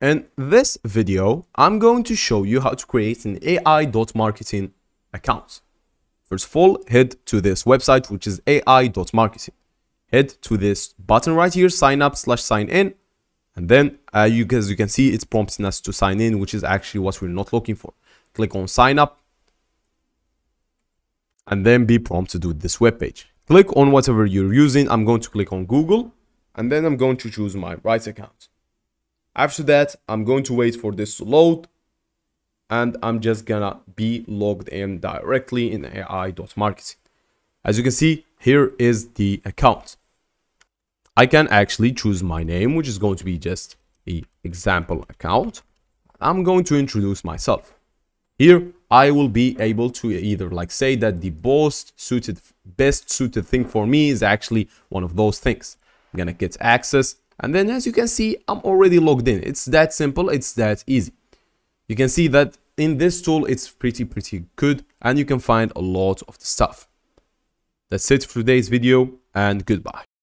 In this video, I'm going to show you how to create an AI.marketing account. First of all, head to this website, which is AI.marketing. Head to this button right here, sign up slash sign in. And then uh, you guys, you can see it's prompting us to sign in, which is actually what we're not looking for. Click on sign up and then be prompted with this web page. Click on whatever you're using. I'm going to click on Google and then I'm going to choose my right account. After that, I'm going to wait for this to load and I'm just gonna be logged in directly in AI.marketing. As you can see, here is the account. I can actually choose my name, which is going to be just a example account. I'm going to introduce myself. Here, I will be able to either like say that the best suited, best suited thing for me is actually one of those things. I'm gonna get access and then as you can see, I'm already logged in. It's that simple. It's that easy. You can see that in this tool, it's pretty, pretty good. And you can find a lot of the stuff. That's it for today's video and goodbye.